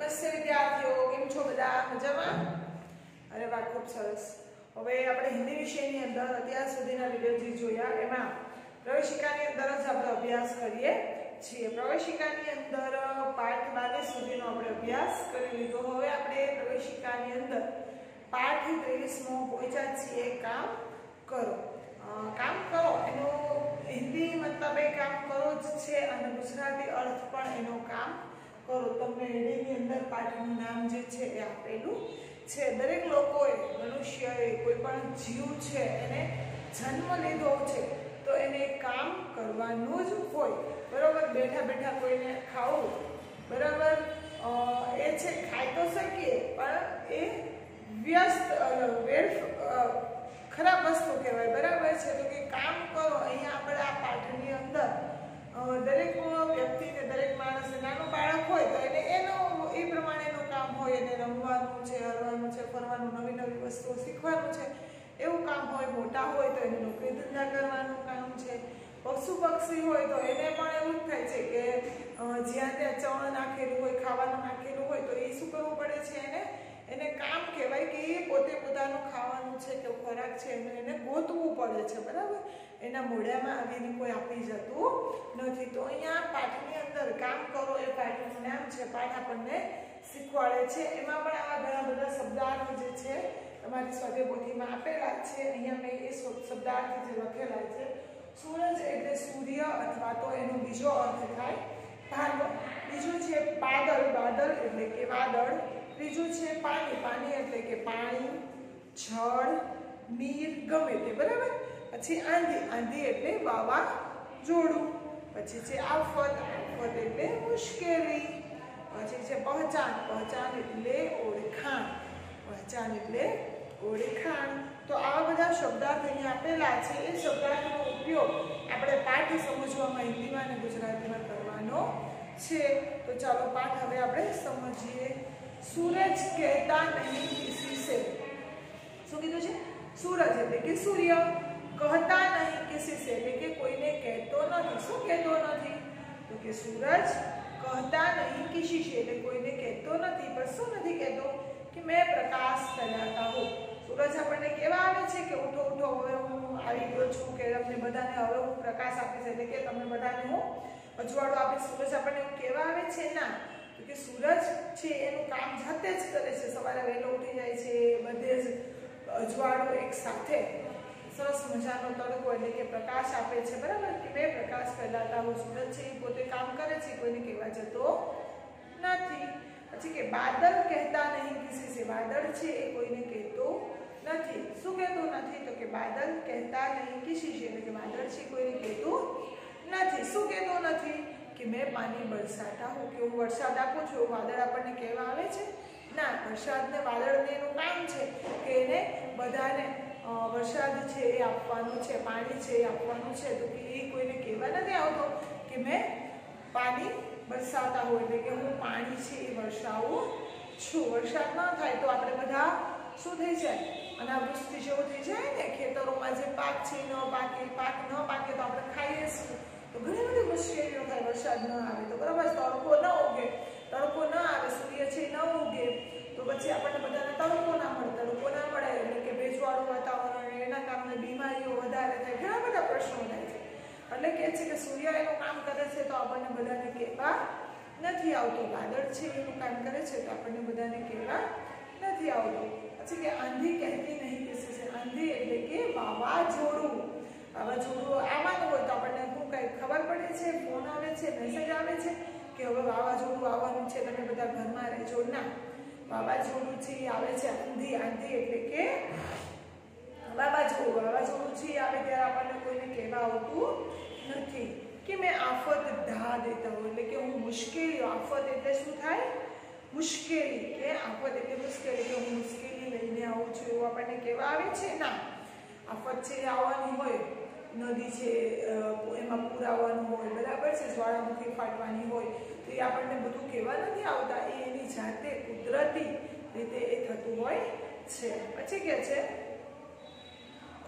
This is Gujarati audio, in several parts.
નમસ્તે વિદ્યાર્થીઓ, કેમ છો બધા? મજામાં? અરે વાહ, ખૂબ સરસ. હવે આપણે હિન્દી વિષયની અંદર અત્યાર સુધીના વીડિયો જે જોયા, એમાં પ્રવેશિકાની અંદર જ આપણે અભ્યાસ કરીએ છીએ. પ્રવેશિકાની અંદર પાઠ બાવીસ સુધીનો આપણે અભ્યાસ કરી લીધો. હવે આપણે પ્રવેશિકાની અંદર પાઠ ત્રેવીસમો પહોંચ્યા છીએ. કામ કરો. કામ કરો. એનો હિન્દી મતલબ એ કામ કરો જ છે અને ગુજરાતી અર્થ પણ એનો કામ કરો તમને હેડિંગની અંદર પાઠનું નામ જે છે એ આપેલું છે. દરેક લોકોએ, મનુષ્યએ કોઈ પણ જીવ છે, એને જન્મ લીધો છે, તો એને કામ કરવાનું જ હોય. બરાબર? બેઠા બેઠા કોઈને ખાવું, બરાબર? એ છે ખાઈ તો શકીએ, પણ એ વ્યસ્ત વેલ્ફ ખરાબ વસ્તુ કહેવાય. બરાબર છે? તો કે કામ કરો, અહીંયા આપણે આ પાઠની અંદર દરેક વ્યક્તિને દરેક માણસને નાનું બાળક હોય તો એને એનું એ પ્રમાણેનું કામ હોય એને રમવાનું છે, હરવાનું છે, ફરવાનું નવી નવી વસ્તુઓ શીખવાનું છે, એવું કામ હોય, મોટા હોય તો એને નોકરી ધંધા કરવાનું કામ છે, પશુ પક્ષી હોય તો એને પણ એવું જ થાય છે કે જ્યાં ત્યાં ચણ નાખેલું હોય, ખાવાનું નાખેલું હોય તો એ શું કરવું પડે છે એને? એને કામ કહેવાય કે એ પોતે પોતાનું ખાવાનું છે કે ખોરાક છે એને એને ગોતવું પડે છે, બરાબર? એના મોઢામાં આવીને કોઈ આપી જતું નથી. તો અહીંયા પાઠની અંદર કામ કરો એ પાઠનું નામ છે, પાઠ આપણને શીખવાડે છે. એમાં પણ આવા ઘણા બધા શબ્દાર્થ જે છે, તમારી સ્વાધ્યાયપોથીમાં આપેલા છે. અહીંયા મેં એ શબ્દાર્થ જે લખેલા છે. સૂરજ એટલે સૂર્ય અથવા તો એનો બીજો અર્થ થાય ભાંગો બીજું છે પાદળ બાદળ એટલે કે વાદળ. ત્રીજું છે પાણી. પાણી એટલે કે પાણી જળ નીર, ગમે તે, બરાબર? પછી આંધી. આંધી એટલે વાવા જોડું. પછી છે આફત. આફત એટલે મુશ્કેલી. પછી છે પહચાન પહચાન એટલે ઓળખાણ પહચાન એટલે ઓળખાણ તો આવા બધા શબ્દાર્થ અહીંયા આપેલા છે એ શબ્દાર્થનો ઉપયોગ આપણે પાઠ સમજવામાં હિન્દીમાં અને ગુજરાતીમાં કરવાનો છે તો ચાલો પાઠ હવે આપણે સમજીએ સૂરજ કહેતા નહીં કિસી સે શું કીધું છે સૂરજ એટલે કે સૂર્ય કહેતા નહીં કિસી સે એટલે કે કોઈને કહેતો નથી શું કહેતો નથી તો કે સૂરજ કહેતા નહીં કિસી છે એટલે કોઈને કહેતો નથી, પણ નથી કહેતો કે મેં પ્રકાશ ફેલાતા હો. સૂરજ આપણને કેવા આવે છે કે ઉઠો ઉઠો, હવે હું આવી ગયો છું કે તમને બધાને હવે હું પ્રકાશ આપીશ એટલે કે તમને બધાને હું અજવાળો આપીશ. સૂરજ આપણને એવું કેવા આવે છે ના? કે સૂરજ છે એનું કામ જાતે જ કરે છે. સવારે વહેલો ઉઠી જાય છે, બધે જ અજવાળો એક સાથે. સરસ મજાનો તડકો એટલે કે પ્રકાશ આપે છે, બરાબર? કે બે પ્રકાશ ફેલાતા હું સૂરજ છે એ પોતે કામ કરે છે, કોઈને કહેવા જતો નથી. પછી કે બાદલ કહેતા નહીં, કિસી સે વાદળ છે એ કોઈને કહેતો નથી. શું કહેતું નથી? તો કે બાદલ કહેતા નહીં, કિસી છે એટલે કે વાદળ છે કોઈને કહેતું નથી. શું કહેતું નથી? કે મેં પાણી વરસાતા હું, કે હું વરસાદ આપું છું વાદળ આપણને કહેવા આવે છે? ના, વરસાદને વાદળને એનું કામ છે બધાને વરસાદ છે એ આપવાનું છે, પાણી છે એ આપવાનું છે. તો એ કોઈને કહેવા નથી આવતો કે મેં પાણી વરસાવતા હોય એટલે કે હું પાણી છે એ વરસાવું છું. વરસાદ ન થાય તો આપણે બધા શું થઈ જાય? અનાવૃષ્ટિ જેવું થઈ જાય ને, ખેતરોમાં જે પાક છે ન પાકે, પાક ન પાકે તો આપણે ખાઈએ છીએ તો ઘણી બધી મુશ્કેલીઓ થાય વરસાદ ન આવે તો. બરાબર? તડકો ન ઉગે. તડકો ન આવે, સૂર્ય છે ન ઉગે તો પછી આપણને બધાને તડકો ના મળે તડકો ના મળે એટલે કે ભેજવાળું વાતાવરણ એના કારણે બીમારીઓ વધારે થાય ઘણા બધા પ્રશ્નો થાય છે. એટલે કે છે કે સૂર્ય એનું કામ કરે છે તો આપણને બધાને કહેવા નથી આવતું. વાદળ છે એનું કામ કરે છે તો આપણને બધાને કહેવા નથી આવતું. પછી કે આંધી કહેતી નહીં કે છે? આંધી એટલે કે વાવાઝોડું. વાવાઝોડું આવવાનું હોય તો આપણને શું કંઈ ખબર પડે છે? ફોન આવે છે મેસેજ આવે છે કે હવે વાવાઝોડું આવવાનું છે, તમે બધા ઘરમાં રહેજો. ના. વાવાઝોડું છે આવે છે આંધી આંધી એટલે કે વાવાઝોડું વાવાઝોડું છે આવે ત્યારે આપણને કોઈને કહેવા આવતું નથી કે મેં આફત ધા દેતા હોઉં એટલે કે હું મુશ્કેલીઓ આફત એટલે શું થાય? મુશ્કેલી, કે આફત એટલે મુશ્કેલી, કે હું મુશ્કેલી લઈને આવું છું એવું આપણને કહેવા આવે છે? ના. આફત છે આવવાની હોય. નદી છે એમાં પૂર આવવાનું હોય, બરાબર છે? જ્વાળામુખી ફાટવાની હોય. તો એ આપણને બધું કહેવા નથી આવતા. એ એની જાતે કુદરતી રીતે એ થતું હોય છે. પછી કે છે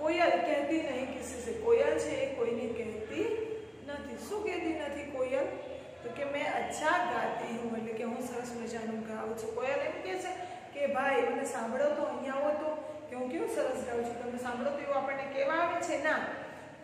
કોયલ કહેતી નહીં કિસી સે કોયલ છે એ કોઈને કહેતી નથી શું કહેતી નથી કોયલ તો કે મેં અચ્છા ગાતી હું એટલે કે હું સરસ મજાનું ગાઉં સાંભળું છું કોયલ એમ કહે છે કે ભાઈ મને સાંભળો તો અહીંયા આવો તો કે હું કેવું સરસ ગાઉં છું તમે સાંભળો તો એવું આપણને કહેવા આવે છે ના।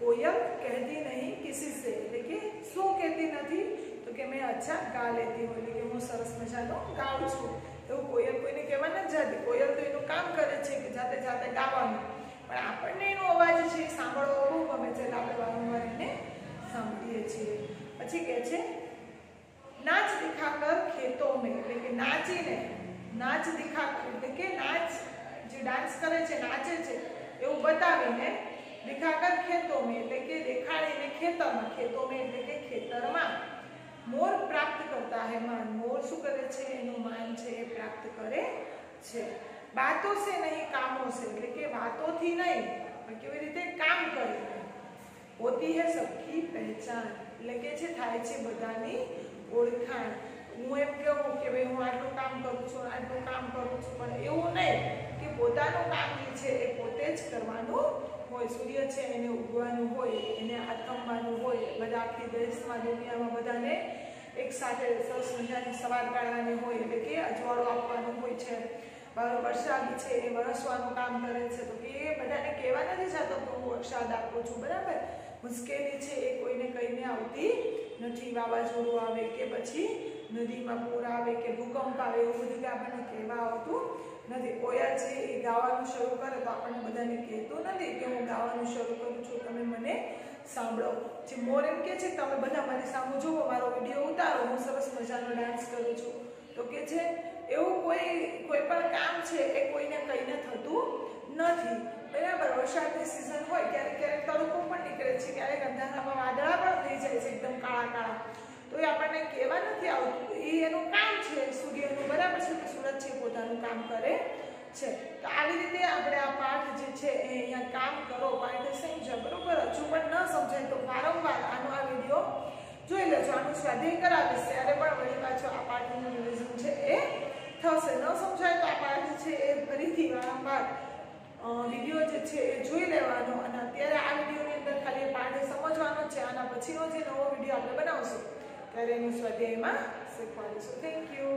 કોયલ કહેતી નહીં કિસી સે, એટલે કે શું કહેતી નથી? તો કે મેં અચ્છા ગા લેતી હોય, એટલે કે હું સરસ મજાનો ગાઉં છું. એવું કોયલ કોઈને કહેવા નથી જતી. કોયલ તો એનું કામ કરે છે કે જાતે જાતે ગાવાનું. પણ આપણને એનો અવાજ છે, સાંભળવો બહુ ગમે છે, એટલે આપણે વારંવાર એને સાંભળીએ છીએ. પછી કહે છે, નાચ દિખાકર ખેતો મેં એટલે કે નાચીને, નાચ દિખાકર એટલે કે નાચ, જે ડાન્સ કરે છે, નાચે છે, એવું બતાવીને દેખાકર ખેતો મેં એટલે કે દેખાડીને ખેતરમાં ખેતો મેં એટલે કે ખેતરમાં મોર પ્રાપ્ત કરતા હે માન. મોર શું કરે છે? એનું માન છે, એ પ્રાપ્ત કરે છે. બાતો સે નહીં, કામો સે, એટલે કે વાતોથી નહીં, પણ કેવી રીતે કામ કરીને હોતી હે સબકી પહેચાન. એટલે કે છે થાય છે બધાની ઓળખાણ. હું એમ કહું કે ભાઈ હું આટલું કામ કરું છું, આટલું કામ કરું છું, પણ એવું નહીં કે પોતાનું કામ જે છે એ પોતે જ કરવાનું હોય. સૂર્ય છે એને ઉગવાનું હોય, એને આથમવાનું હોય. બધા આખી દેશમાં, દુનિયામાં બધાને એક સાથે સરસ સવાર કાઢવાની હોય, એટલે કે અજવાળો આપવાનું હોય છે. વરસાદ છે, એ વરસવાનું કામ કરે છે, તો કે એ બધાને કહેવા નથી જતો કે હું વરસાદ આપું છું, બરાબર? મુશ્કેલી છે એ કોઈને કહીને આવતી નથી, વાવાઝોડું આવે કે પછી નદીમાં પૂર આવે કે ભૂકંપ આવે, એવું બધું કે આપણને કહેવા આવતું નથી. કોયા છે એ ગાવાનું શરૂ કરે તો આપણને બધાને કહેતું નથી કે હું ગાવાનું શરૂ કરું છું. તમે મને સાંભળો. જે મોર એમ કે છે તમે બધા મને સામે જુઓ, મારો વીડિયો ઉતારો, હું સરસ મજાનો ડાન્સ કરું છું. તો કે છે એવું કોઈ કોઈ પણ કામ છે એ કોઈને કહીને થતું નથી. બરાબર, વરસાદની સિઝન હોય ક્યારેક ક્યારેક તડકો પણ નીકળે છે, ક્યારેક અંધારામાં વાદળા પણ થઈ જાય છે એકદમ કાળા કાળા. તો એ આપણને કહેવા નથી આવતું, એ એનું કામ છે, સૂર્યનું, બરાબર છે કે સુરત છે પોતાનું કામ કરે છે. તો આવી રીતે આપણે આ પાઠ જે છે એ અહીંયા કામ કરો પાઠ સમજો બરોબર? હજુ પણ ન સમજાય તો વારંવાર આનો આ વીડિયો જોઈ લેજો. આનું સ્વાધ્યાય કરાવીશ. ત્યારે પણ વળી પાછો આ પાઠનું રિવિઝન છે એ થશે. ન સમજાય તો આ પાઠ છે એ ફરીથી વારંવાર વીડિયો જે છે એ જોઈ લેવાનો અને અત્યારે આ વિડીયોની અંદર ખાલી પાઠ સમજવાનો છે. આના પછીનો જે નવો વીડિયો આપણે બનાવશું, ત્યારે એનું સ્વાધ્યાયમાં શીખવાડીશું. Thank you